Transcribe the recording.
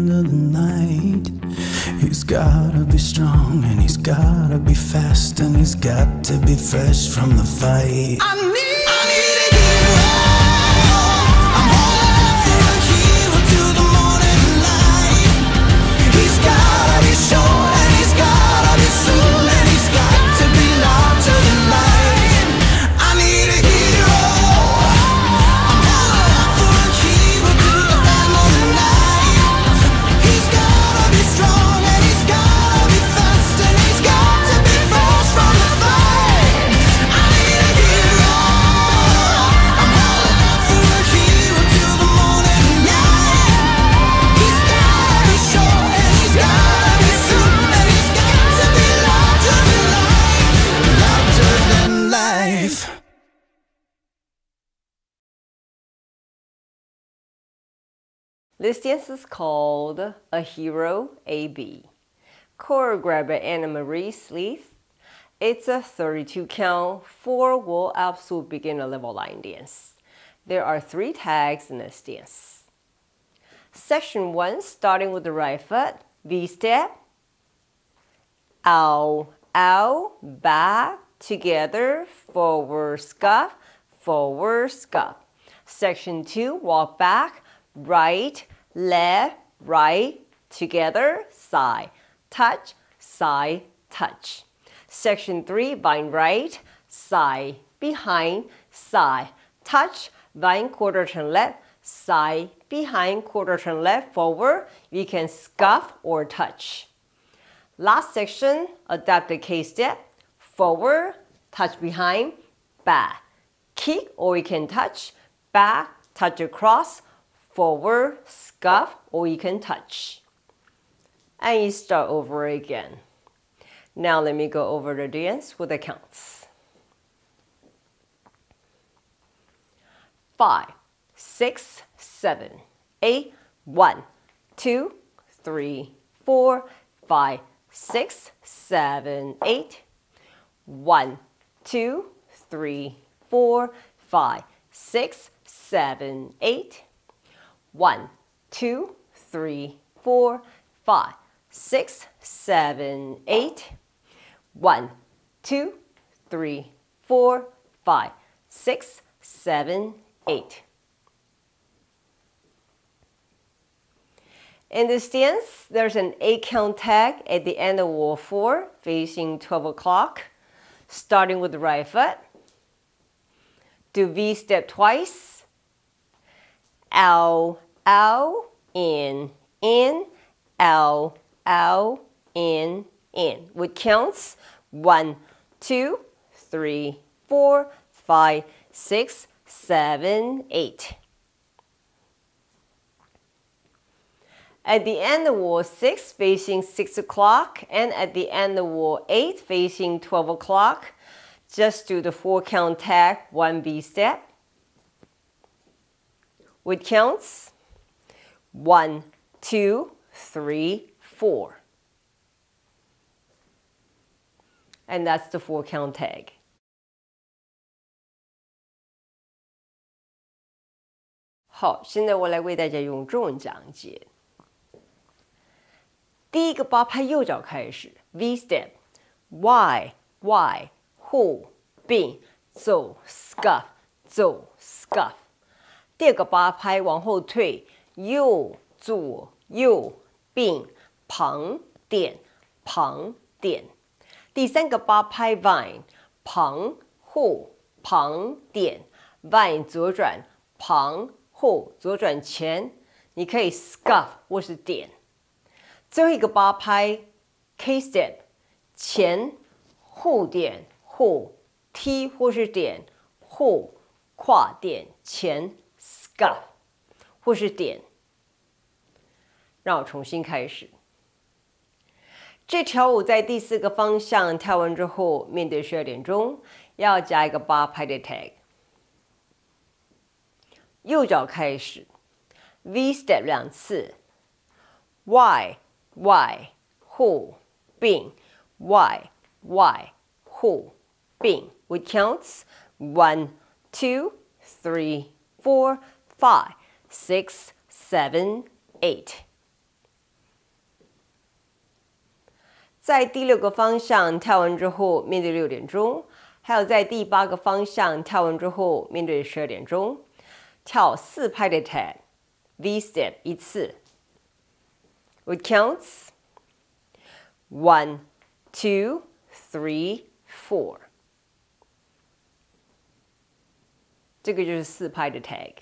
end of the night. He's gotta be strong and he's gotta be fast and he's got to be fresh from the fight. I need. This dance is called A Hero AB, choreographed by Annemaree Sleeth. It's a 32 count, four wall absolute beginner level line dance. There are three tags in this dance. Section 1, starting with the right foot, V step, out, out, back, together, forward scuff, forward scuff. Section 2, walk back, right, left, right, together, side, touch, side, touch. Section 3, vine right, side, behind, side, touch, vine quarter turn left, side, behind, quarter turn left, forward. You can scuff or touch. Last section, adapt the K step, forward, touch behind, back, kick or you can touch, back, touch across, forward, scuff or you can touch. And you start over again. Now let me go over the dance with the counts. Five, six, seven, eight, one, two, three, four, five, six, seven, eight. One, two, three, four, five, six, seven, eight. One, two, three, four, five, six, seven, eight. One, two, three, four, five, six, seven, eight. In this dance, there's an eight count tag at the end of wall four, facing 12 o'clock, starting with the right foot. Do V step twice. Ow, ow, in, counts one, two, three, four, five, six, seven, eight. At the end of wall 6 facing 6 o'clock and at the end of wall 8 facing 12 o'clock, just do the 4 count tag 1 V step With counts 1, 2, 3, 4. And that's the 4 count tag. 好，现在我来为大家用中文讲解。第一个八拍右脚开始，V step，Y Y who 并走 scuff 走 scuff。 第二个八拍往后退，右左右并旁点旁点。第三个八拍 vine 旁后旁点 vine 左转旁后左转前，你可以 scuff 或是点。最后一个八拍 K step 前后点后踢或是点后跨点前个或是点。让我重新开始。这条舞在第四个方向跳完之后，面对十二点钟，要加一个八拍的 tag。右脚开始，V step 两次，Y Y 后并 Y Y 后并，with counts one two three four five six seven eight。 在第六个方向跳完之后，面对六点钟；还有在第八个方向跳完之后，面对十二点钟。跳四拍的 tag V step 一次。It counts one, two, three, four。这个就是四拍的 tag。